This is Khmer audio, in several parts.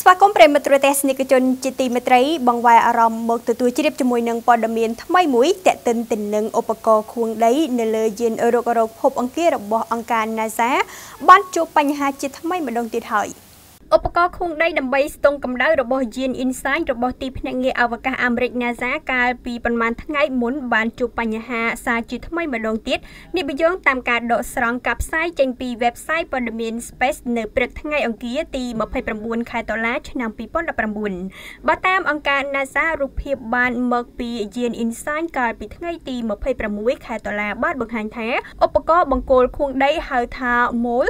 ស្វាគមន៍ប្រិមិត្តរទេសនិកជនជាទីមេត្រីបង្វែរអារម្មណ៍មកទទួលជ្រាបជាមួយនឹងព័ត៌មានថ្មីមួយតេតិនទៅនឹងឧបករណ៍ខួងដី នៅលើយានរករោគភពអង្គាររបស់អង្គការ NASA បានជួបបញ្ហាជាថ្មីម្ដងទៀតហើយ។ ឧបករណ៍ខួងដីដើម្បីស្ទង់កម្ដៅរបស់យាន InSight របស់ទីភ្នាក់ងារអវកាសអាមេរិក NASA កាលពីប្រមាណថ្ងៃមុនបានជួបបញ្ហាសារជាថ្មីម្ដងទៀតនេះបញ្យងតាមការដកស្រង់ការផ្សាយចេញពី website ព័ត៌មាន Space នៅព្រឹកថ្ងៃអង្គារទី29ខែតុលាឆ្នាំ2019បើតាមអង្គការ NASA រូបភាពបានមកពីយាន InSight កាលពីថ្ងៃទី26ខែតុលាបានបង្ហាញថាឧបករណ៍បង្គោលខួងដីហៅថា MOL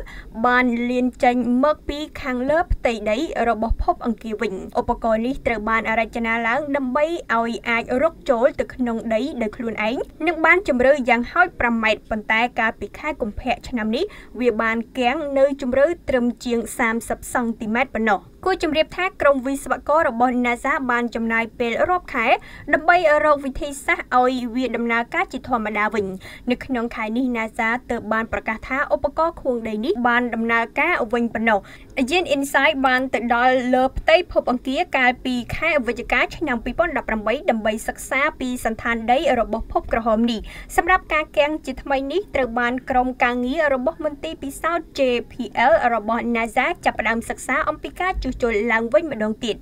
បានលៀនចេញមកពីខាងលើផ្ទៃដីរបស់ភពអង្គារវិញឧបករណ៍នេះត្រូវបានរចនាឡើងដើម្បីឲ្យអាចរកចូលទៅក្នុងដីដោយខ្លួនឯងនិងបានជម្រៅយ៉ាងហោច5ម៉ែត្រប៉ុន្តែកាលពីខែកុម្ភៈឆ្នាំនេះវាបានគាំងនៅជម្រៅត្រឹមជាង30សង់ទីម៉ែត្រប៉ុណ្ណោះ គួរជម្រាបថាក្រុមវិស្វកររបស់ NASA បានចំណាយពេលរាប់ខែដើម្បីរកវិធីសាស្ត្រឲ្យវាដំណើរការជាធម្មតាវិញ នៅក្នុងខែនេះ NASA ទើបបានប្រកាសថាឧបករណ៍ខួងដីនេះបានដំណើរការវិញប៉ុណ្ណោះយាន InSight បានទៅដល់លើផ្ទៃភពអង្គារកាលពីខែវិច្ឆិកាឆ្នាំ2018ដើម្បីសិក្សាពីសន្តានដីរបស់ភពក្រហមនេះសម្រាប់ការគាំងជាថ្មីនេះត្រូវបានក្រុមការងាររបស់មន្ទីរពិសោធន៍ JPL របស់ NASA ចាប់ផ្ដើមសិក្សាអំពីការជួសជុលឡើងវិញម្ដងទៀត